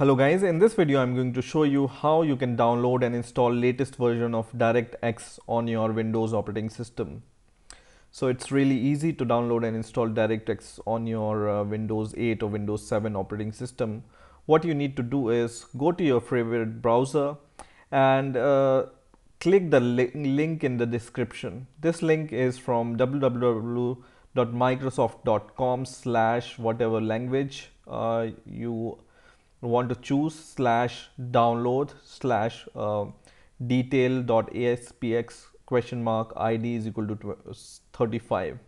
Hello guys, in this video I'm going to show you how you can download and install latest version of DirectX on your Windows operating system. So it's really easy to download and install DirectX on your uh, Windows 8 or Windows 7 operating system. What you need to do is go to your favorite browser and uh, click the li link in the description. This link is from www.microsoft.com slash whatever language uh, you want to choose slash download slash uh, detail.aspx question mark id is equal to 35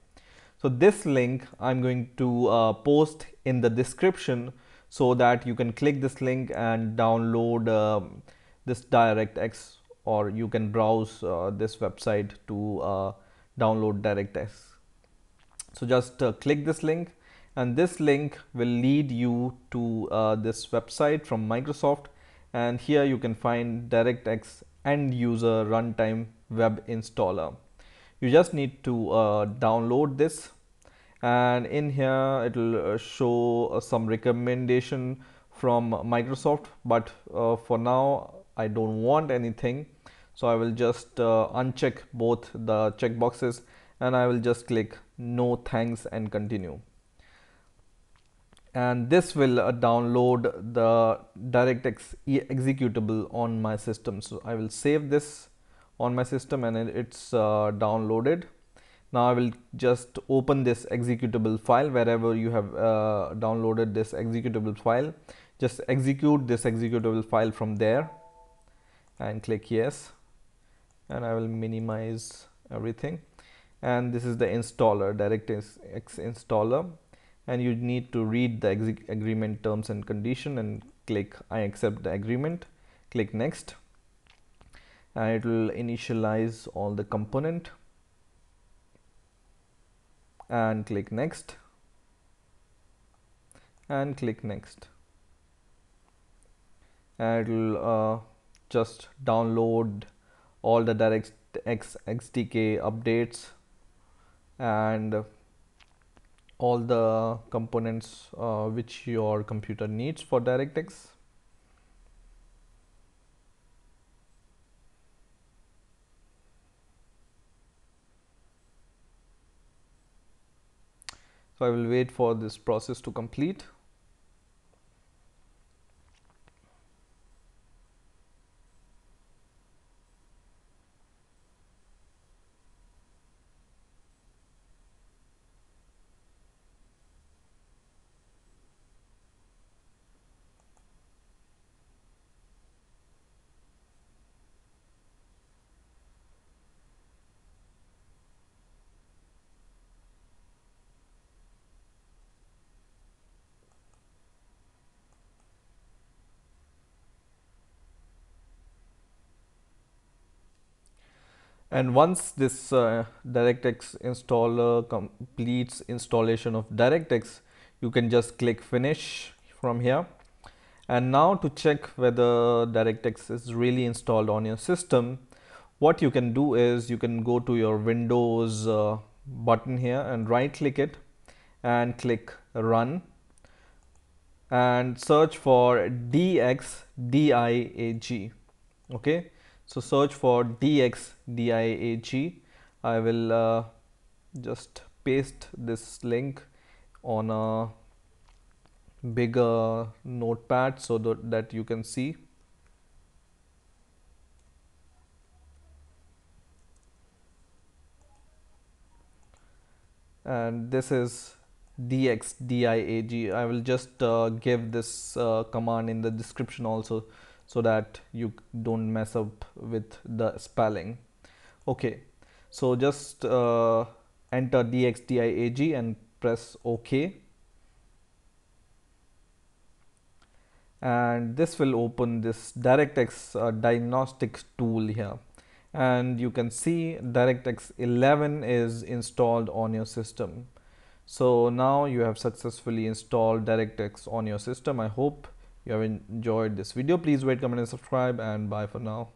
so this link i'm going to uh, post in the description so that you can click this link and download um, this directx or you can browse uh, this website to uh, download directx. So just uh, click this link and this link will lead you to uh, this website from Microsoft. And here you can find DirectX end user runtime web installer. You just need to uh, download this. And in here it will uh, show uh, some recommendation from Microsoft. But uh, for now I don't want anything. So I will just uh, uncheck both the checkboxes. And I will just click no thanks and continue and this will uh, download the DirectX executable on my system. So I will save this on my system and it's uh, downloaded. Now I will just open this executable file wherever you have uh, downloaded this executable file. Just execute this executable file from there and click yes and I will minimize everything and this is the installer DirectX installer and you need to read the agreement terms and condition and click I accept the agreement. Click next. And it will initialize all the component. And click next. And click next. And it will uh, just download all the DirectX XDK updates. And all the components uh, which your computer needs for DirectX. So I will wait for this process to complete. And once this uh, DirectX installer completes installation of DirectX you can just click finish from here. And now to check whether DirectX is really installed on your system what you can do is you can go to your Windows uh, button here and right click it and click run and search for DXDIAG okay so search for dxdiag I will uh, just paste this link on a bigger notepad so that, that you can see. And this is dxdiag I will just uh, give this uh, command in the description also so that you don't mess up with the spelling. Okay so just uh, enter dxdiag and press ok. And this will open this DirectX uh, diagnostics tool here. And you can see DirectX 11 is installed on your system. So now you have successfully installed DirectX on your system. I hope you have enjoyed this video. Please rate comment and subscribe and bye for now